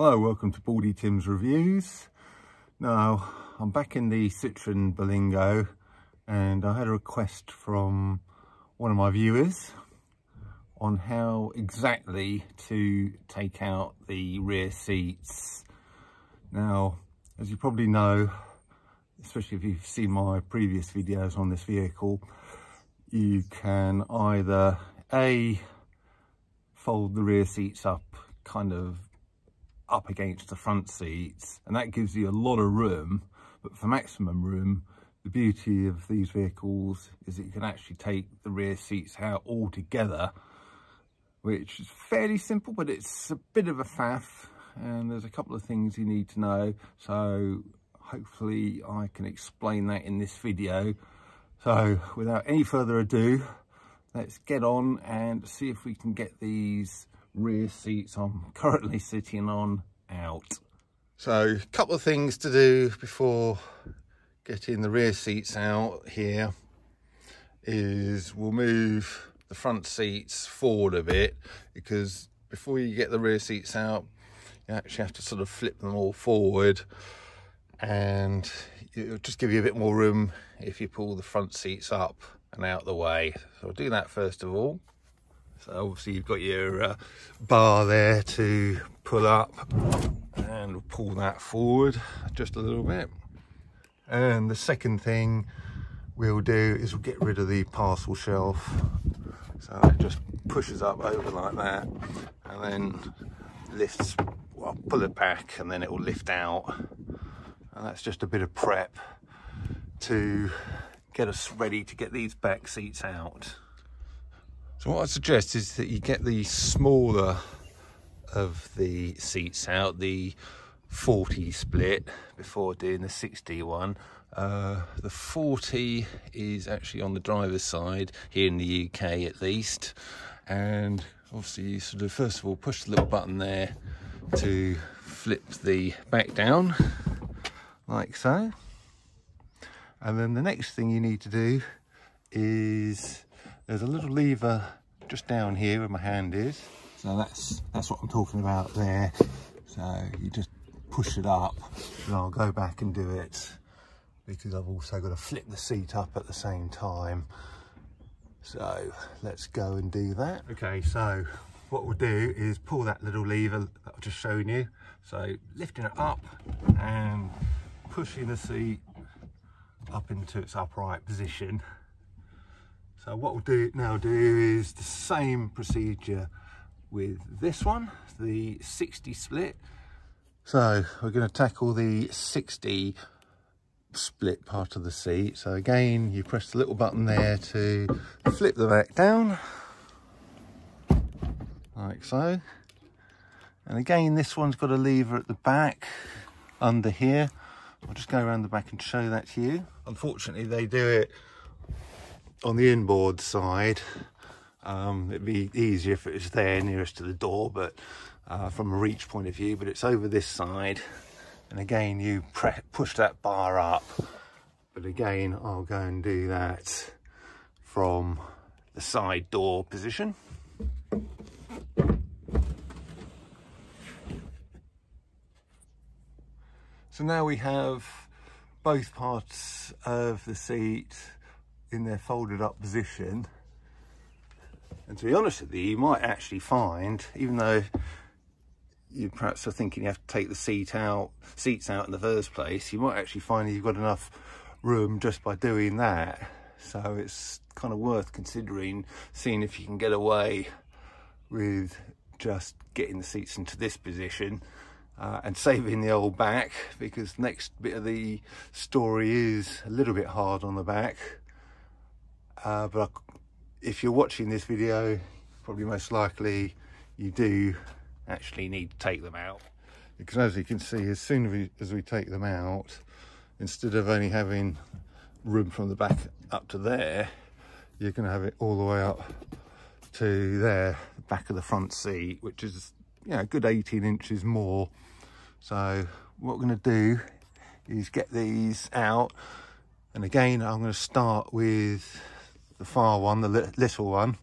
Hello, welcome to Baldy Tim's Reviews. Now, I'm back in the Citroen Berlingo and I had a request from one of my viewers on how exactly to take out the rear seats. Now, as you probably know, especially if you've seen my previous videos on this vehicle, you can either A, fold the rear seats up kind of up against the front seats and that gives you a lot of room. But for maximum room the beauty of these vehicles is that you can actually take the rear seats out all together which is fairly simple but it's a bit of a faff and there's a couple of things you need to know. So hopefully I can explain that in this video. So without any further ado let's get on and see if we can get these rear seats I'm currently sitting on out. So a couple of things to do before getting the rear seats out here is we'll move the front seats forward a bit because before you get the rear seats out you actually have to sort of flip them all forward and it'll just give you a bit more room if you pull the front seats up and out the way. So I'll do that first of all. So obviously you've got your uh, bar there to pull up and pull that forward just a little bit. And the second thing we'll do is we'll get rid of the parcel shelf. So it just pushes up over like that and then lifts, well, pull it back and then it will lift out. And that's just a bit of prep to get us ready to get these back seats out. What I suggest is that you get the smaller of the seats out, the 40 split before doing the 60 one. Uh, the 40 is actually on the driver's side here in the UK at least. And obviously you sort of first of all push the little button there to flip the back down like so. And then the next thing you need to do is there's a little lever just down here where my hand is. So that's that's what I'm talking about there. So you just push it up and I'll go back and do it because I've also got to flip the seat up at the same time. So let's go and do that. Okay, so what we'll do is pull that little lever that I've just shown you. So lifting it up and pushing the seat up into its upright position so what we'll do now do is the same procedure with this one, the 60 split. So we're going to tackle the 60 split part of the seat. So again, you press the little button there to flip the back down, like so. And again, this one's got a lever at the back under here. I'll just go around the back and show that to you. Unfortunately, they do it on the inboard side um, it'd be easier if it was there nearest to the door but uh, from a reach point of view but it's over this side. And again you push that bar up. But again I'll go and do that from the side door position. So now we have both parts of the seat in their folded up position. And to be honest with you, you might actually find, even though you perhaps are thinking you have to take the seat out, seats out in the first place, you might actually find you've got enough room just by doing that. So it's kind of worth considering seeing if you can get away with just getting the seats into this position uh, and saving the old back because next bit of the story is a little bit hard on the back uh, but if you're watching this video probably most likely you do actually need to take them out. Because as you can see as soon as we, as we take them out instead of only having room from the back up to there you're going to have it all the way up to there the back of the front seat which is you know a good 18 inches more. So what we're going to do is get these out. And again I'm going to start with the far one, the little one.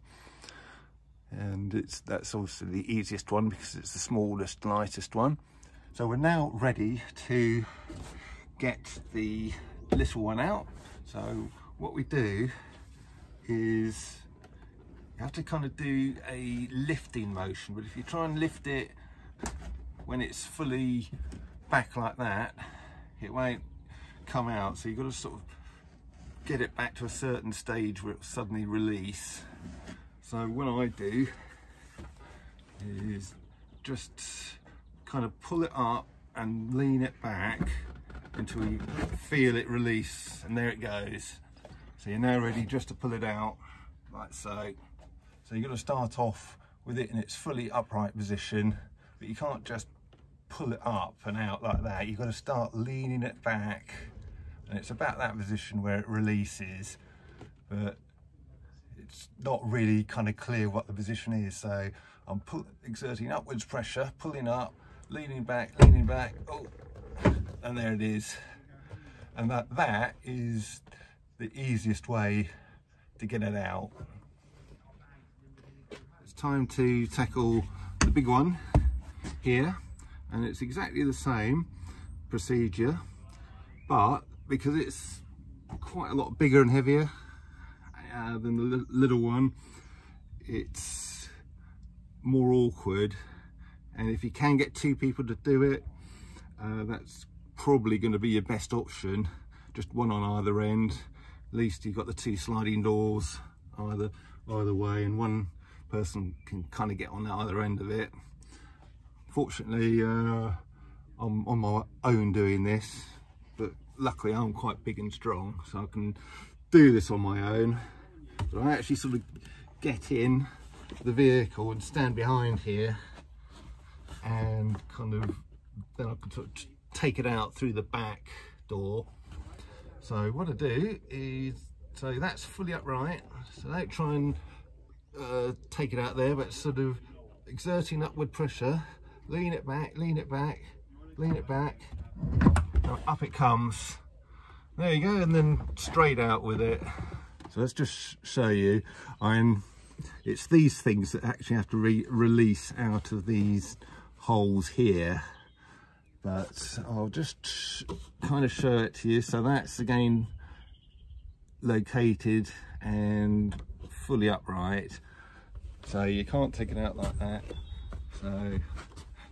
And it's that's also the easiest one because it's the smallest, lightest one. So we're now ready to get the little one out. So what we do is you have to kind of do a lifting motion, but if you try and lift it when it's fully back like that, it won't come out. So you've got to sort of get it back to a certain stage where it will suddenly release. So what I do is just kind of pull it up and lean it back until you feel it release and there it goes. So you're now ready just to pull it out like so. So you're going to start off with it in its fully upright position, but you can't just pull it up and out like that. You've got to start leaning it back and it's about that position where it releases, but it's not really kind of clear what the position is. So I'm pull, exerting upwards pressure, pulling up, leaning back, leaning back, oh, and there it is. And that, that is the easiest way to get it out. It's time to tackle the big one here, and it's exactly the same procedure, but because it's quite a lot bigger and heavier uh, than the little one, it's more awkward. And if you can get two people to do it uh, that's probably going to be your best option. Just one on either end. At least you've got the two sliding doors either either way and one person can kind of get on either end of it. Fortunately uh, I'm on my own doing this luckily I'm quite big and strong so I can do this on my own. But I actually sort of get in the vehicle and stand behind here and kind of then I can sort of take it out through the back door. So what I do is so that's fully upright. So don't try and uh, take it out there but sort of exerting upward pressure. Lean it back lean it back lean it back up it comes. There you go and then straight out with it. So let's just show you. I'm it's these things that actually have to re release out of these holes here. But I'll just kind of show it to you. So that's again located and fully upright. So you can't take it out like that. So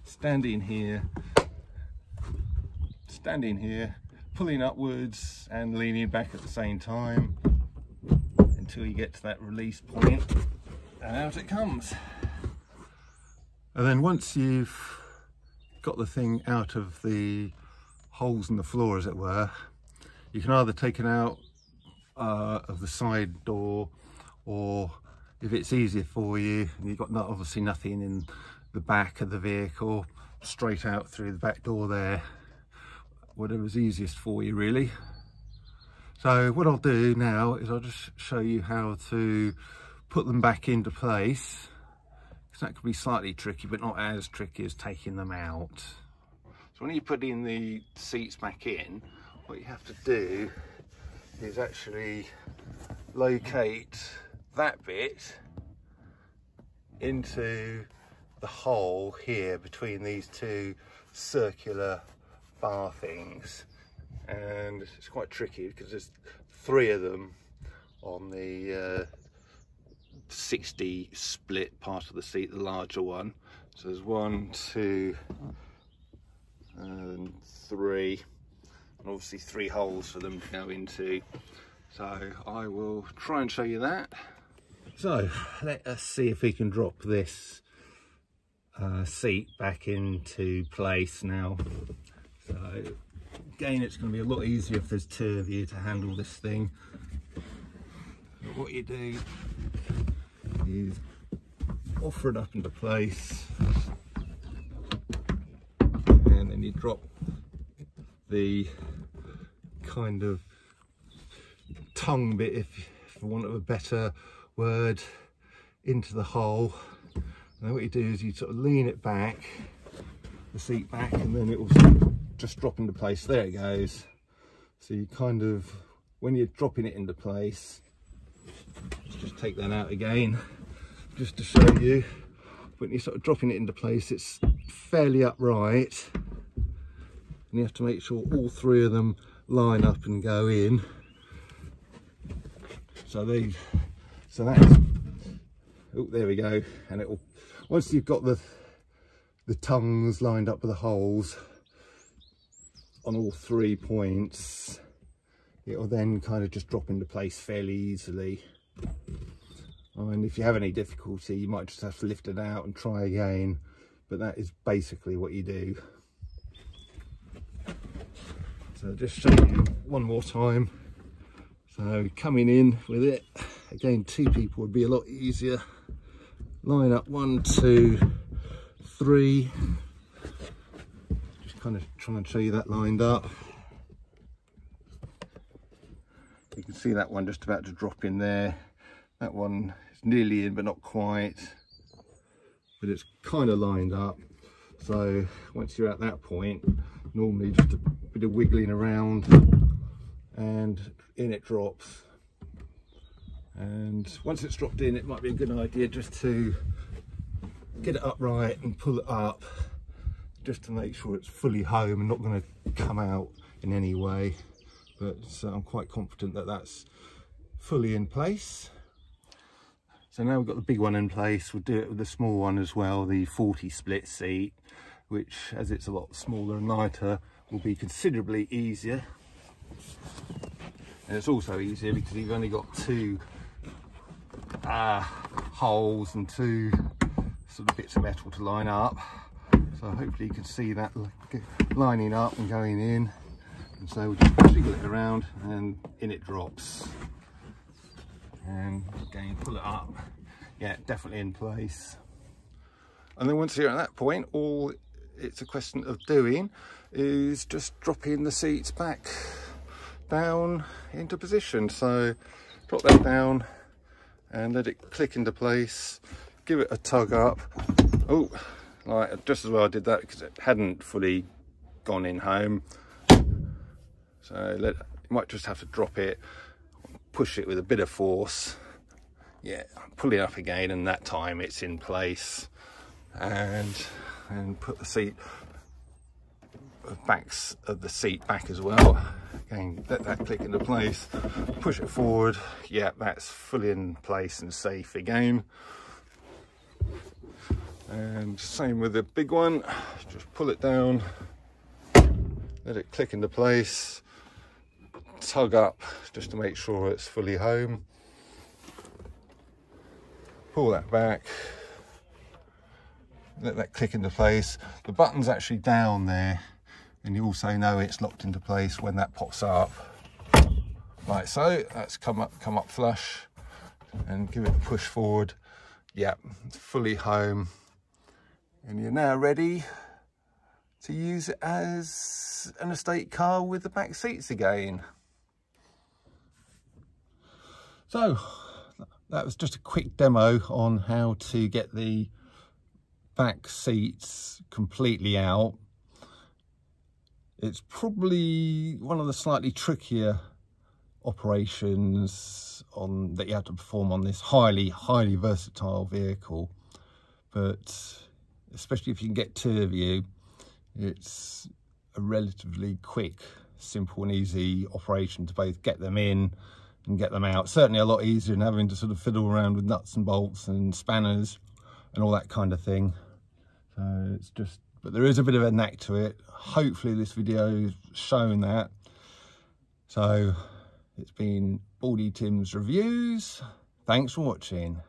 standing here standing here pulling upwards and leaning back at the same time until you get to that release point and out it comes. And then once you've got the thing out of the holes in the floor as it were, you can either take it out uh, of the side door or if it's easier for you and you've got not, obviously nothing in the back of the vehicle straight out through the back door there whatever's easiest for you really. So what I'll do now is I'll just show you how to put them back into place. Because that could be slightly tricky but not as tricky as taking them out. So when you put in the seats back in what you have to do is actually locate that bit into the hole here between these two circular bar things and it's quite tricky because there's three of them on the uh, 60 split part of the seat, the larger one. So there's one, two, and three, and obviously three holes for them to go into. So I will try and show you that. So let us see if we can drop this uh, seat back into place now. Again, it's going to be a lot easier if there's two of you to handle this thing. But what you do is offer it up into place and then you drop the kind of tongue bit if for want of a better word into the hole and then what you do is you sort of lean it back the seat back and then it will just drop into place. There it goes. So you kind of when you're dropping it into place just take that out again just to show you. When you're sort of dropping it into place it's fairly upright. And you have to make sure all three of them line up and go in. So these so that's oh there we go. And it will once you've got the the tongues lined up with the holes on all three points. It will then kind of just drop into place fairly easily. And if you have any difficulty you might just have to lift it out and try again but that is basically what you do. So just show you one more time. So coming in with it again two people would be a lot easier. Line up one two three kind of trying to show you that lined up. You can see that one just about to drop in there. That one is nearly in but not quite. But it's kind of lined up. So once you're at that point normally just a bit of wiggling around and in it drops. And once it's dropped in it might be a good idea just to get it upright and pull it up just to make sure it's fully home and not going to come out in any way. But uh, I'm quite confident that that's fully in place. So now we've got the big one in place. We'll do it with the small one as well the 40 split seat which as it's a lot smaller and lighter will be considerably easier. And it's also easier because you've only got two uh, holes and two sort of bits of metal to line up so hopefully you can see that lining up and going in. And so we just jiggle it around and in it drops. And again pull it up. Yeah definitely in place. And then once you're at that point all it's a question of doing is just dropping the seats back down into position. So drop that down and let it click into place. Give it a tug up. Oh like just as well I did that because it hadn't fully gone in home. So let you might just have to drop it push it with a bit of force. Yeah pull it up again and that time it's in place. And and put the seat backs of the seat back as well. Again let that click into place. Push it forward. Yeah that's fully in place and safe again and same with the big one. Just pull it down. Let it click into place. Tug up just to make sure it's fully home. Pull that back. Let that click into place. The button's actually down there and you also know it's locked into place when that pops up. Like so. That's come up come up flush. And give it a push forward. Yeah fully home and you're now ready to use it as an estate car with the back seats again. So that was just a quick demo on how to get the back seats completely out. It's probably one of the slightly trickier operations on that you have to perform on this highly highly versatile vehicle but especially if you can get two of you it's a relatively quick simple and easy operation to both get them in and get them out certainly a lot easier than having to sort of fiddle around with nuts and bolts and spanners and all that kind of thing so it's just but there is a bit of a knack to it. Hopefully this video has shown that. So it's been Baldy Tim's Reviews. Thanks for watching.